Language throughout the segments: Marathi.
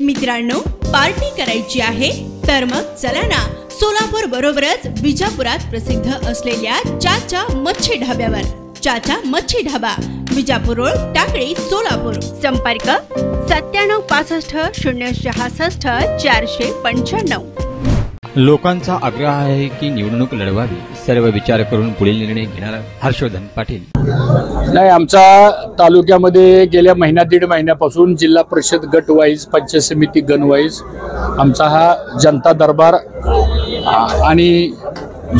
मित्रांनो पार्टी करायची आहे तर मग चला ना सोलापूर बरोबरच विजापुरात प्रसिद्ध असलेल्या चाचा मच्छी ढाब्यावर. चाचा मच्छी ढाबा विजापूर रोड टाकळी सोलापूर. संपर्क सत्त्याण्णव पासष्ट शून्य सहासष्ट चारशे पंच्याण्णव. लोकांचा आग्रह आहे की निवडणूक लढवावी. सर्व विचार करून पुढील निर्णय घेणार हर्षवर्धन पाटील. नाही आमचा तालुक्यामध्ये गेल्या महिना दीड महिन्यापासून जिल्हा परिषद गट वाईज पंचायत समिती गण वाईज आमचा हा जनता दरबार आणि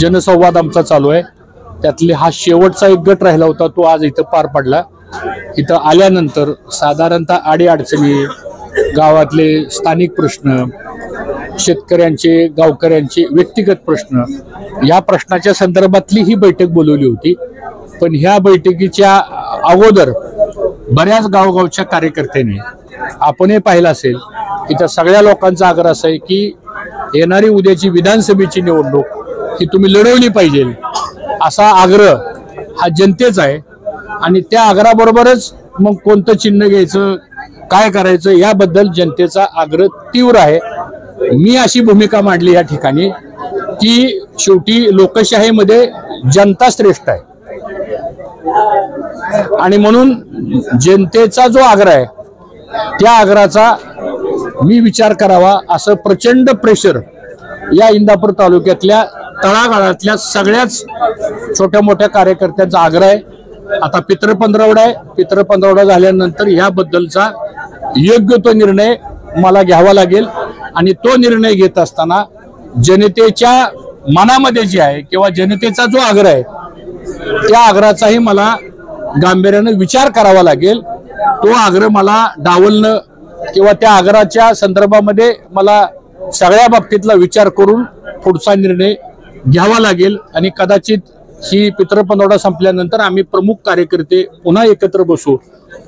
जनसंवाद आमचा चालू आहे. त्यातले हा शेवटचा एक गट राहिला होता तो आज इथं पार पडला. इथं आल्यानंतर साधारणतः अडीअडचणी गावातले स्थानिक प्रश्न शेतकऱ्यांचे गावकऱ्यांचे व्यक्तिगत प्रश्न. या प्रश्नाच्या संदर्भातली ही बैठक बोलवली होती. पण ह्या बैठकीच्या अगोदर बऱ्याच गावगावच्या कार्यकर्त्यांनी आपणही पाहिलं असेल इथं सगळ्या लोकांचा आग्रह असा आहे की येणारी उद्याची विधानसभेची निवडणूक ही तुम्ही लढवली पाहिजे. असा आग्रह हा जनतेचा आहे. आणि त्या आग्रहाबरोबरच मग कोणतं चिन्ह घ्यायचं काय करायचं याबद्दल जनतेचा आग्रह तीव्र आहे. मी अशी भूमिका मांडली या ठिकाणी की शेवटी लोकशाहीमध्ये जनता श्रेष्ठ आहे. आणि म्हणून जनतेचा जो आग्रह आहे त्या आग्रहाचा मी विचार करावा असं प्रचंड प्रेशर या इंदापूर तालुक्यातल्या तळागाळातल्या सगळ्याच छोट्या मोठ्या कार्यकर्त्यांचा आग्रह आहे. आता पित्र पंधरवडा आहे. पित्र पंधरवडा झाल्यानंतर ह्याबद्दलचा योग्य तो निर्णय मला घ्यावा लागेल. आणि तो निर्णय घेत असताना जनतेच्या मनामध्ये जे आहे किंवा जनतेचा जो आग्रह आहे त्या आग्रहाचाही मला गांभीर्यानं विचार करावा लागेल. तो आग्रह मला डावलणं किंवा त्या आग्रहाच्या संदर्भामध्ये मला सगळ्या बाबतीतला विचार करून पुढचा निर्णय घ्यावा लागेल. आणि कदाचित ही पितृपंधोडा संपल्यानंतर आम्ही प्रमुख कार्यकर्ते पुन्हा एकत्र बसू.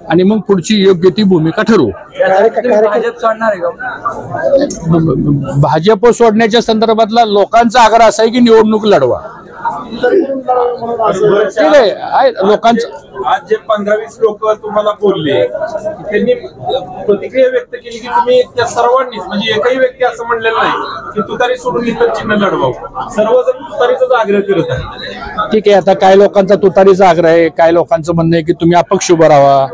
आणि मग पुढची योग्य ती भूमिका ठरवू. भाजप सोडण्याच्या संदर्भातला लोकांचा आग्रह असा आहे की निवडणूक लढवा. ठीक आहे आहे लोकांचं आज जे पंधरा वीस लोक तुम्हाला बोलले त्यांनी प्रतिक्रिया व्यक्त केली की तुम्ही त्या सर्वांनीच म्हणजे एकही व्यक्ती असं म्हणलेलं नाही की तुतारी सोडून इतर चिन्ह लढवावं. सर्वजण तुतारीचाच आग्रह करत आहे ठीक आहे आता काय लोकांचा तुतारीचा आग्रह आहे काय लोकांचं म्हणणं आहे की तुम्ही अपक्ष उभं राहावा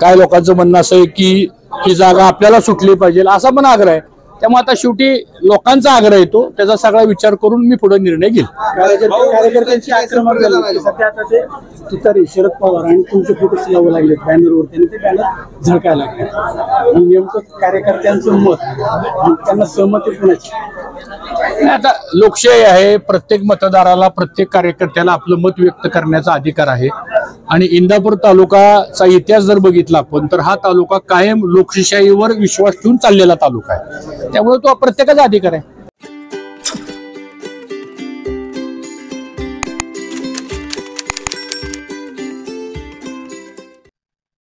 काय लोकांचं म्हणणं असं आहे की ही जागा आपल्याला सुटली पाहिजे असा पण आग्रह आहे. त्यामुळे आता शेवटी लोकांचा आग्रह येतो त्याचा सगळा विचार करून मी पुढे निर्णय घेईल. कार्यकर्त्यांची आक्रमण झाली सध्या आता ते तुतारी शरद पवार आणि तुमचे फोटो लावू लागले बॅनरवर त्यांनी ते बॅनर झळकायला लागले आणि नेमकं कार्यकर्त्यांचं मत त्यांना सहमती कुणाची? आता लोकशाही आहे प्रत्येक मतदाराला प्रत्येक कार्यकर्त्याला आपलं मत व्यक्त करण्याचा अधिकार आहे. आणि इंदापूर तालुकाचा इतिहास जर बघितला आपण तर हा तालुका कायम लोकशाहीवर विश्वास ठेवून चाललेला तालुका आहे. त्यामुळे तो प्रत्येकाचा अधिकार आहे.